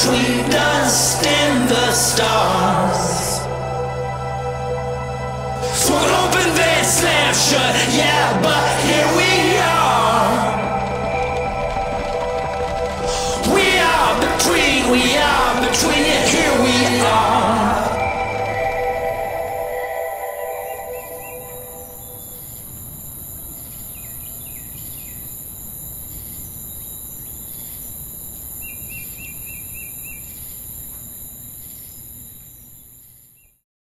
between dust in the stars.